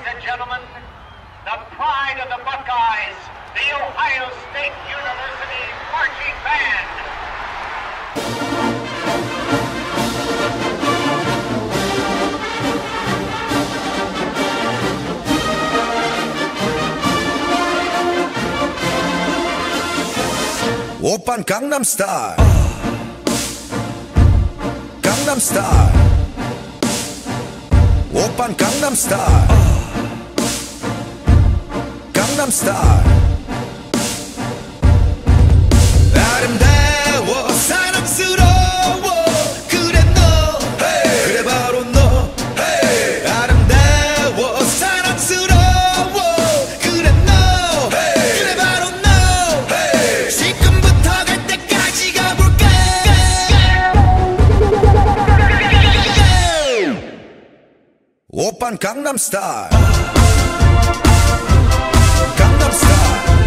ladies and gentlemen, the pride of the Buckeyes, the Ohio State University Marching Band. Open Gangnam Style. Gangnam Style. Open Gangnam Style. 강남스타일 강남 스타일. 아름다워 사랑스러워. 그래 너. 그래 바로 너. 아름다워 사랑스러워. 그래 너. 그래 바로 너. 지금부터 갈 때까지 가볼까? 오빤 강남 스타일 I'm sir.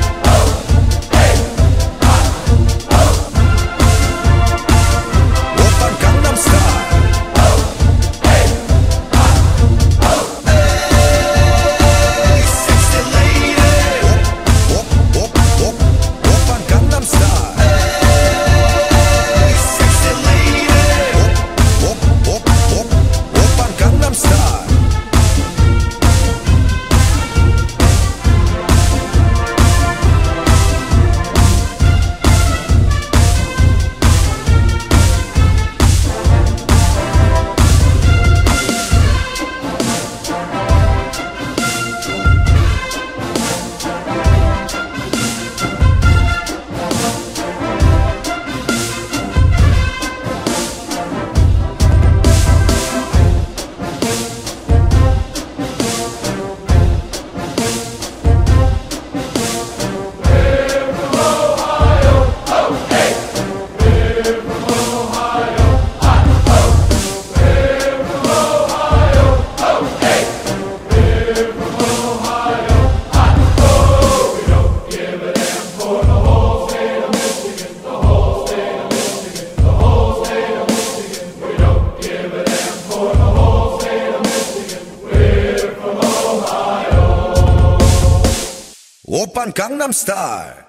van Gangnam Style.